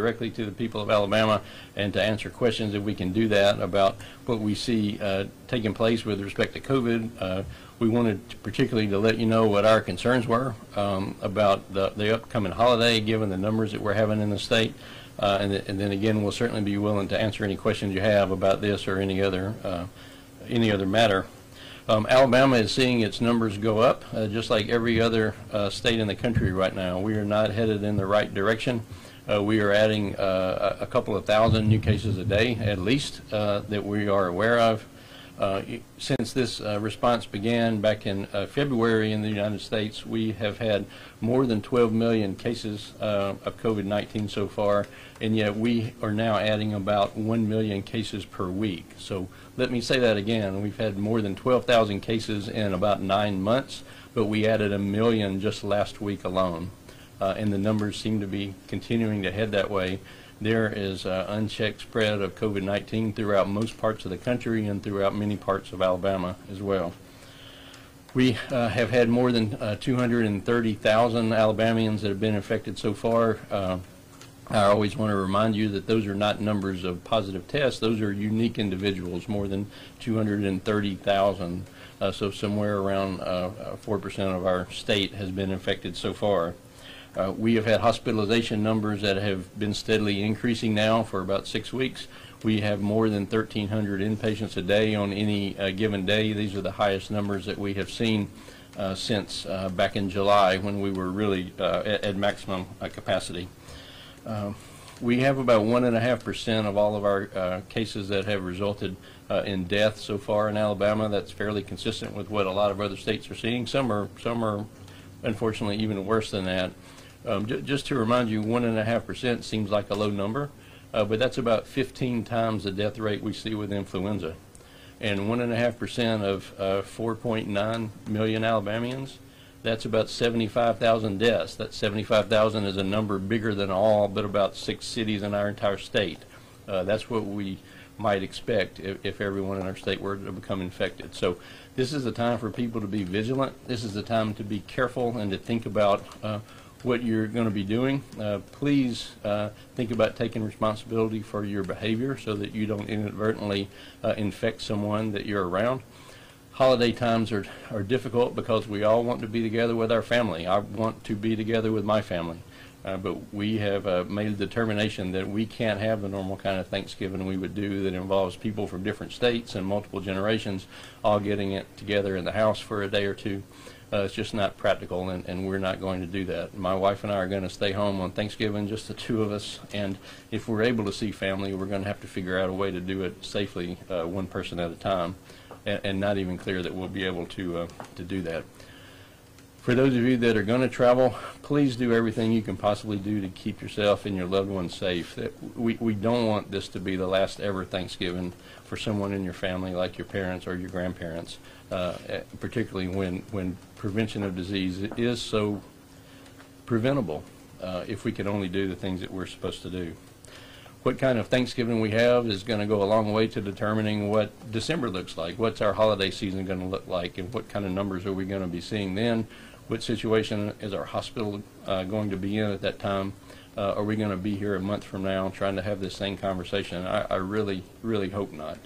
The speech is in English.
directly to the people of Alabama and to answer questions if we can do that about what we see uh, taking place with respect to COVID. Uh, we wanted to particularly to let you know what our concerns were um, about the, the upcoming holiday, given the numbers that we're having in the state. Uh, and, th- and then again, we'll certainly be willing to answer any questions you have about this or any other uh, any other matter. Um, Alabama is seeing its numbers go up, uh, just like every other uh, state in the country right now. We are not headed in the right direction. Uh, we are adding uh, a couple of thousand new cases a day, at least, uh, that we are aware of. Uh, Since this uh, response began back in uh, February in the United States, we have had more than 12 million cases uh, of COVID-19 so far, and yet we are now adding about 1 million cases per week. So let me say that again, we've had more than 12,000 cases in about nine months, but we added a million just last week alone. Uh, And the numbers seem to be continuing to head that way. There is uh, unchecked spread of COVID-19 throughout most parts of the country and throughout many parts of Alabama as well. We uh, have had more than uh, 230,000 Alabamians that have been infected so far. Uh, I always want to remind you that those are not numbers of positive tests. Those are unique individuals, more than 230,000. Uh, So somewhere around uh, uh, 4% of our state has been infected so far. Uh, We have had hospitalization numbers that have been steadily increasing now for about six weeks. We have more than 1,300 inpatients a day on any uh, given day. These are the highest numbers that we have seen uh, since uh, back in July, when we were really uh, at at maximum uh, capacity. Uh, We have about one and a half percent of all of our cases that have resulted in death so far in Alabama. That's fairly consistent with what a lot of other states are seeing. Some are, some are unfortunately even worse than that. Um, ju- Just to remind you, one and a half percent seems like a low number, uh, but that's about 15 times the death rate we see with influenza. And one and a half percent of uh, 4.9 million Alabamians, that's about 75,000 deaths. That 75,000 is a number bigger than all but about six cities in our entire state. Uh, That's what we might expect if, if everyone in our state were to become infected. So this is the time for people to be vigilant. This is the time to be careful and to think about uh, what you're going to be doing. Uh, Please uh, think about taking responsibility for your behavior so that you don't inadvertently uh, infect someone that you're around holiday times are, are difficult because we all want to be together with our family. I want to be together with my family. Uh, but we have uh, made a determination that we can't have the normal kind of Thanksgiving we would do that involves people from different states and multiple generations all getting it together in the house for a day or two. Uh, it's just not practical, and, and we're not going to do that. My wife and I are going to stay home on Thanksgiving, just the two of us. And if we're able to see family, we're going to have to figure out a way to do it safely, uh, one person at a time and, and not even clear that we'll be able to, uh, to do that. For those of you that are going to travel, please do everything you can possibly do to keep yourself and your loved ones safe. That we, we don't want this to be the last ever Thanksgiving for someone in your family, like your parents or your grandparents, uh, eh, particularly when, when prevention of disease is so preventable, uh, if we can only do the things that we're supposed to do what kind of Thanksgiving we have is going to go a long way to determining what December looks like. What's our holiday season going to look like, and what kind of numbers are we going to be seeing then? What situation is our hospital uh, going to be in at that time? Uh, are we going to be here a month from now trying to have this same conversation? I, I really, really hope not.